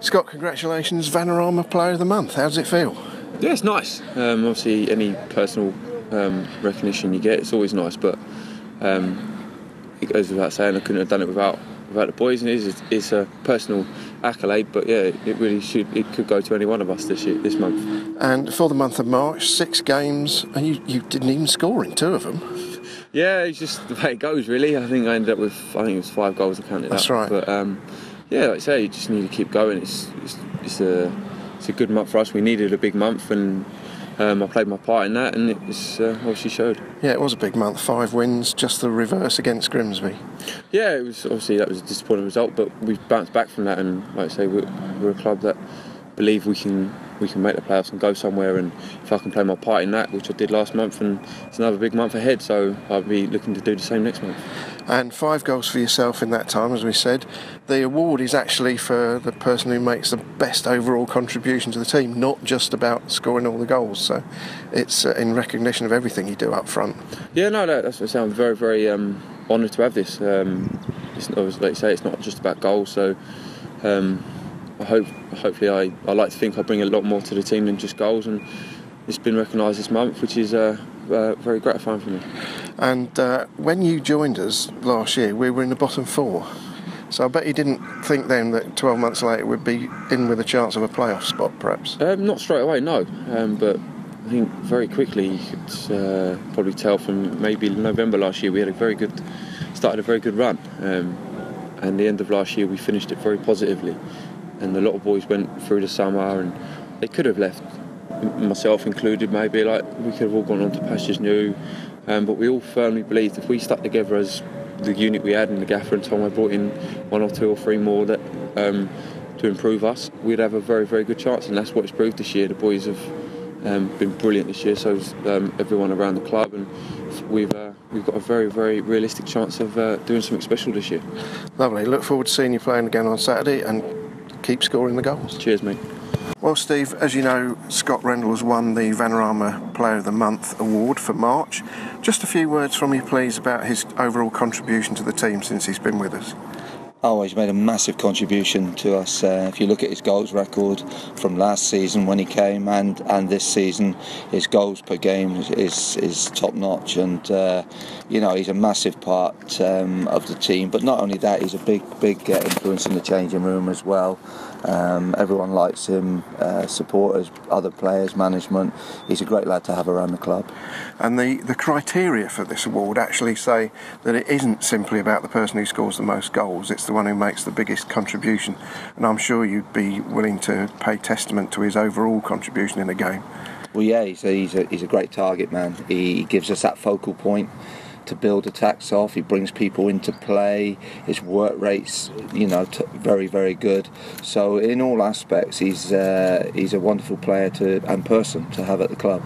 Scott, congratulations, Vanarama Player of the Month. How does it feel? Yeah, it's nice. Um, obviously, any personal um, recognition you get, it's always nice. But um, it goes without saying, I couldn't have done it without without the boys. And it is it's a personal accolade, but yeah, it really should. It could go to any one of us this year, this month. And for the month of March, six games, and you, you didn't even score in two of them. Yeah, it's just the way it goes, really. I think I ended up with, I think it was five goals. I counted That's up. right. But um, yeah, like I say, you just need to keep going. It's it's, it's a it's a good month for us. We needed a big month, and um, I played my part in that, and it's uh, obviously showed. Yeah, it was a big month. Five wins, just the reverse against Grimsby. Yeah, it was obviously that was a disappointing result, but we've bounced back from that, and like I say, we're, we're a club that believe we can we can make the playoffs and go somewhere. And if I can play my part in that, which I did last month, and it's another big month ahead, so I'll be looking to do the same next month. And five goals for yourself in that time, as we said. The award is actually for the person who makes the best overall contribution to the team, not just about scoring all the goals. So it's uh, in recognition of everything you do up front. Yeah, no, no that's what I say. I'm very, very um, honoured to have this. Um, it's not, like you say, it's not just about goals. So um, I hope, hopefully, I, I like to think I bring a lot more to the team than just goals, and it's been recognised this month, which is uh, uh, very gratifying for me. And uh, when you joined us last year, we were in the bottom four. So I bet you didn't think then that 12 months later we'd be in with a chance of a playoff spot, perhaps. Um, not straight away, no. Um, but I think very quickly you could uh, probably tell from maybe November last year we had a very good started a very good run. Um, and the end of last year we finished it very positively. And a lot of boys went through the summer and they could have left, myself included, maybe like we could have all gone on to pastures new. Um, but we all firmly believed if we stuck together as the unit we had in the gaffer and Tom I brought in one or two or three more that um, to improve us, we'd have a very very good chance, and that's what it's proved this year. The boys have um, been brilliant this year, so has um, everyone around the club, and we've uh, we've got a very very realistic chance of uh, doing something special this year. Lovely. Look forward to seeing you playing again on Saturday and keep scoring the goals. Cheers, mate. Well, Steve, as you know, Scott Rendell has won the Vanarama Player of the Month award for March. Just a few words from you, please, about his overall contribution to the team since he's been with us. Oh, he's made a massive contribution to us. Uh, if you look at his goals record from last season when he came and, and this season, his goals per game is is, top notch, and uh, you know he's a massive part um, of the team. But not only that, he's a big big uh, influence in the changing room as well. Um, everyone likes him, uh, supporters, other players, management. He's a great lad to have around the club. And the, the criteria for this award actually say that it isn't simply about the person who scores the most goals, it's the one who makes the biggest contribution. And I'm sure you'd be willing to pay testament to his overall contribution in a game. Well, yeah, he's a, he's a, he's a great target man. He gives us that focal point to build attacks off. He brings people into play. His work rates, you know, t- very very good. So in all aspects, he's uh, he's a wonderful player to and person to have at the club.